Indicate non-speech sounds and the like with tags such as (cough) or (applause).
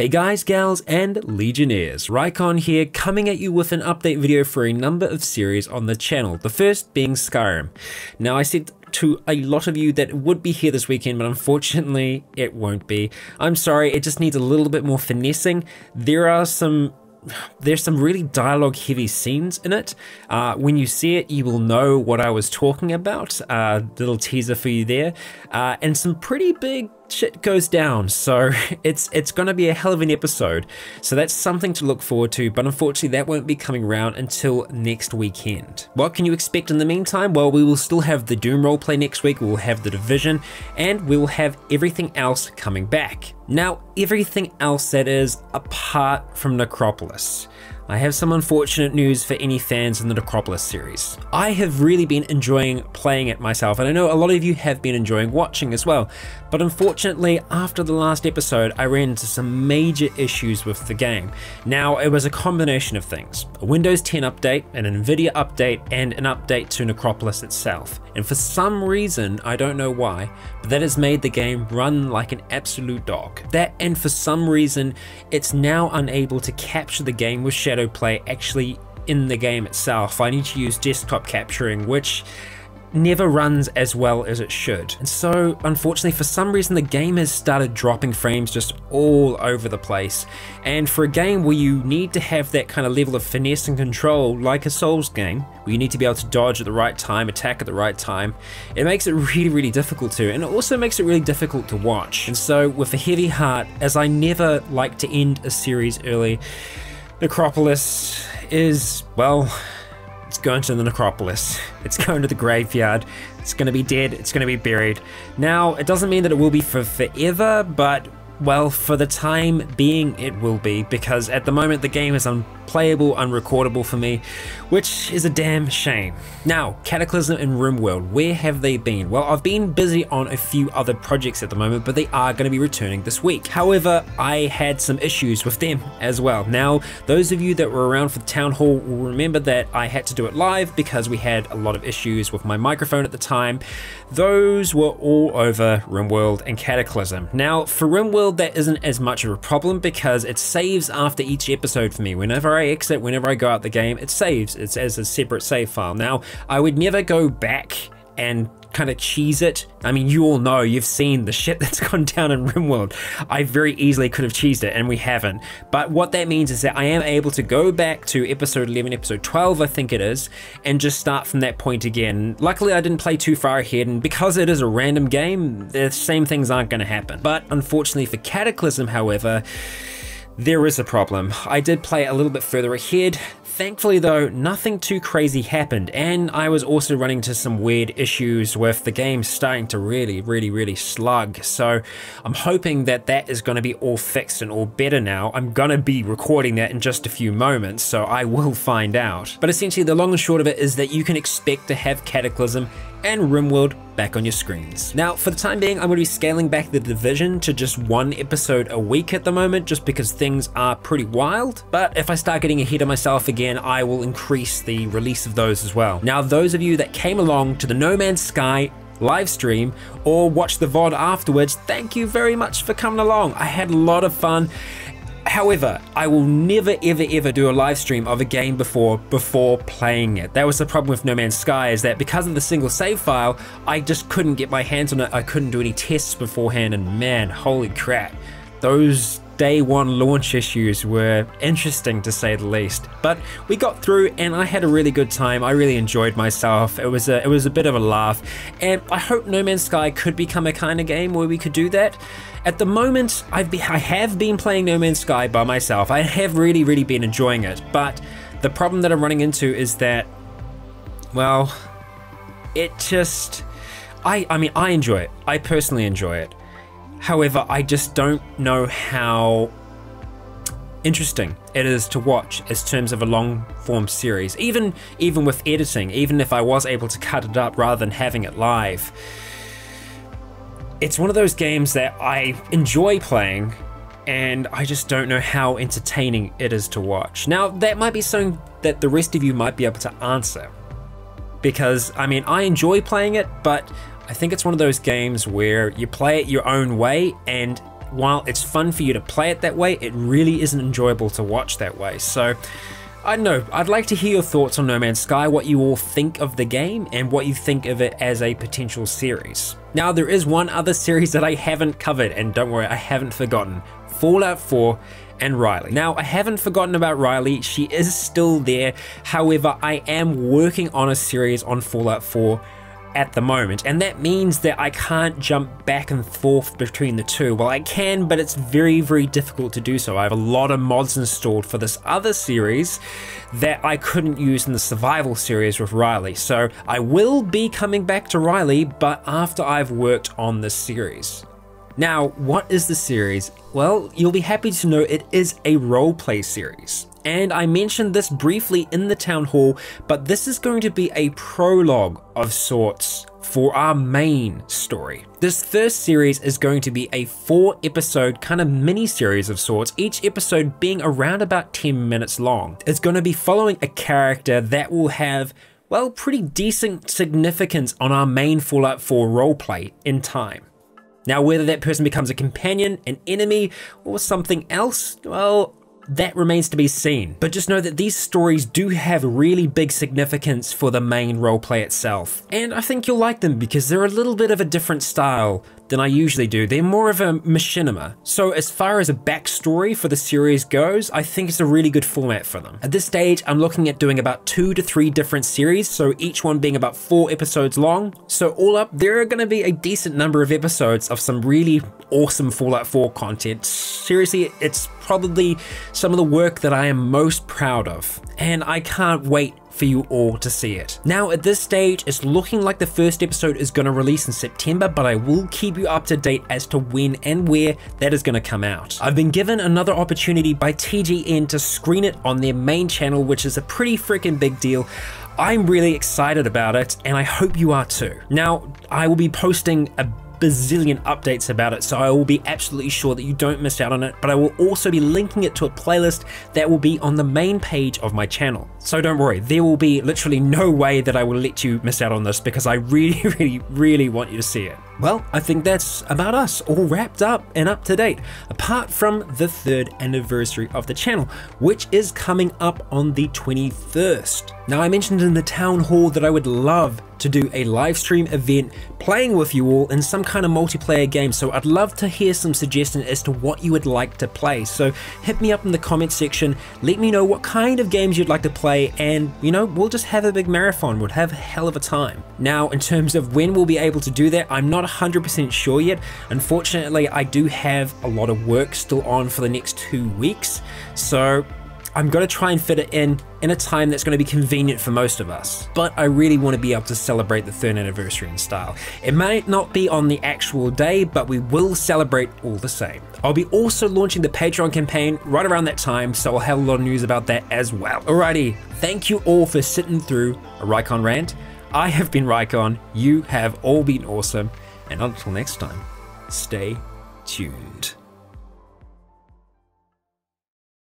Hey guys, gals, and Legionnaires, Rycon here, coming at you with an update video for a number of series on the channel, the first being Skyrim. Now I said to a lot of you that it would be here this weekend, but unfortunately it won't be. I'm sorry, it just needs a little bit more finessing. There are some there's some really dialogue heavy scenes in it. Uh, when you see it, you will know what I was talking about. Uh, little teaser for you there. Uh, and some pretty big shit goes down. So (laughs) it's it's going to be a hell of an episode. So that's something to look forward to. But unfortunately, that won't be coming around until next weekend. What can you expect in the meantime? Well, we will still have the Doom roleplay next week. We will have the Division, and we will have everything else coming back. Now, everything else that is apart from Necropolis. I have some unfortunate news for any fans in the Necropolis series. I have really been enjoying playing it myself, and I know a lot of you have been enjoying watching as well, but unfortunately, after the last episode, I ran into some major issues with the game. Now, it was a combination of things a Windows 10 update, an Nvidia update, and an update to Necropolis itself. And for some reason, I don't know why, but that has made the game run like an absolute dog. That, and for some reason, it's now unable to capture the game with ShadowPlay actually in the game itself. I need to use desktop capturing, which never runs as well as it should. And so, unfortunately, for some reason, the game has started dropping frames just all over the place. And for a game where you need to have that kind of level of finesse and control, like a Souls game, where you need to be able to dodge at the right time, attack at the right time, it makes it (laughs) really, really difficult to. And it also makes it really difficult to watch. And so, with a heavy heart, as I never like to end a series early, Necropolis is, well, it's going to the necropolis. (laughs) It's going to the graveyard. It's going to be dead. It's going to be buried. Now, it doesn't mean that it will be for forever, but well, for the time being, it will be, because at the moment the game is unplayable, unrecordable for me, which is a damn shame. Now, Cataclysm and RimWorld, where have they been? Well, I've been busy on a few other projects at the moment, but they are going to be returning this week. However, I had some issues with them as well. Now, those of you that were around for the Town Hall will remember that I had to do it live because we had a lot of issues with my microphone at the time. Those were all over RimWorld and Cataclysm. Now, for RimWorld, that isn't as much of a problem because it saves after each episode for me. Whenever I exit, whenever I go out the game, it saves. It's as a separate save file. Now, I would never go back and kind of cheese it. I mean, you all know, you've seen the (laughs) shit that's gone down in RimWorld. I very easily could have cheesed it, and we haven't. But what that means is that I am able to go back to episode 11, episode 12, I think it is, and just start from that point again. Luckily, I didn't play too far ahead, and because it is a random game, the same things aren't going to happen. But unfortunately for Cataclysm, however, there is a problem. I did play a little bit further ahead. Thankfully though, nothing too crazy happened and I was also running into some weird issues with the game starting to really, really, really slug. So I'm hoping that that is going to be all fixed and all better now. I'm going to be recording that in just a few moments, so I will find out. But essentially the long and short of it is that you can expect to have Cataclysm and RimWorld back on your screens. Now, for the time being, I'm going to be scaling back the Division to just one episode a week at the moment, just because things are pretty wild. But if I start getting ahead of myself again, I will increase the release of those as well. Now, those of you that came along to the No Man's Sky live stream or watch the VOD afterwards, thank you very much for coming along. I had a lot of fun However, I will never ever ever do a live stream of a game before before playing it. That was the problem with No Man's Sky is that because of the single save file, I just couldn't get my hands on it. I couldn't do any tests beforehand and man, holy crap. Those day one launch issues were interesting to say the least. But we got through and I had a really good time. I really enjoyed myself. It was a it was a bit of a laugh. And I hope No Man's Sky could become a kind of game where we could do that. At the moment, I've be, I have been playing No Man's Sky by myself. I have really, really been enjoying it. But the problem that I'm running into is that, well, it just, I, I mean, I enjoy it. I personally enjoy it. However, I just don't know how interesting it is to watch as terms of a long form series. Even even with editing, even if I was able to cut it up rather than having it live. It's one of those games that I enjoy playing and I just don't know how entertaining it is to watch. Now, that might be something that the rest of you might be able to answer. Because, I mean, I enjoy playing it, but I think it's one of those games where you play it your own way and while it's fun for you to play it that way, it really isn't enjoyable to watch that way. So I don't know, I'd like to hear your thoughts on No Man's Sky, what you all think of the game, and what you think of it as a potential series. Now, there is one other series that I haven't covered, and don't worry, I haven't forgotten Fallout 4 and Riley. Now, I haven't forgotten about Riley, she is still there, however, I am working on a series on Fallout 4 at the moment, and that means that I can't jump back and forth between the two. Well, I can, but it's very, very difficult to do so. I have a lot of mods installed for this other series that I couldn't use in the survival series with Riley, so I will be coming back to Riley, but after I've worked on this series. Now, what is the series? Well, you'll be happy to know it is a roleplay series. And I mentioned this briefly in the town hall, but this is going to be a prologue of sorts for our main story. This first series is going to be a four episode kind of mini series of sorts, each episode being around about 10 minutes long. It's going to be following a character that will have well, pretty decent significance on our main Fallout 4 roleplay in time. Now, whether that person becomes a companion, an enemy, or something else, well, that remains to be seen. But just know that these stories do have really big significance for the main roleplay itself. And I think you'll like them because they're a little bit of a different style than I usually do. They're more of a machinima. So as far as a backstory for the series goes, I think it's a really good format for them. At this stage, I'm looking at doing about two to three different series, so each one being about four episodes long. So all up, there are going to be a decent number of episodes of some really awesome Fallout 4 content. Seriously, it's probably some of the work that I am most proud of, and I can't wait for you all to see it. Now at this stage, it's looking like the first episode is going to release in September, but I will keep you up to date as to when and where that is going to come out. I've been given another opportunity by TGN to screen it on their main channel, which is a pretty freaking big deal. I'm really excited about it, and I hope you are too. Now, I will be posting a bazillion updates about it, so I will be absolutely sure that you don't miss out on it, but I will also be linking it to a playlist that will be on the main page of my channel. So don't worry, there will be literally no way that I will let you miss out on this because I really, (laughs) really, really want you to see it. Well, I think that's about us, all wrapped up and up to date, apart from the third anniversary of the channel, which is coming up on the 21st. Now, I mentioned in the town hall that I would love to do a live stream event playing with you all in some kind of multiplayer game. So I'd love to hear some suggestions as to what you would like to play. So hit me up in the comment section. Let me know what kind of games you'd like to play and you know, we'll just have a big marathon. We'll have a hell of a time. Now, in terms of when we'll be able to do that, I'm not 100% sure yet. Unfortunately, I do have a lot of work still on for the next two weeks. So I'm going to try and fit it in in a time that's going to be convenient for most of us. But I really want to be able to celebrate the third anniversary in style. It might not be on the actual day, but we will celebrate all the same. I'll be also launching the Patreon campaign right around that time, so I'll have a lot of news about that as well. Alrighty, thank you all for sitting through a Rycon rant. I have been Rycon, you have all been awesome, and until next time, stay tuned.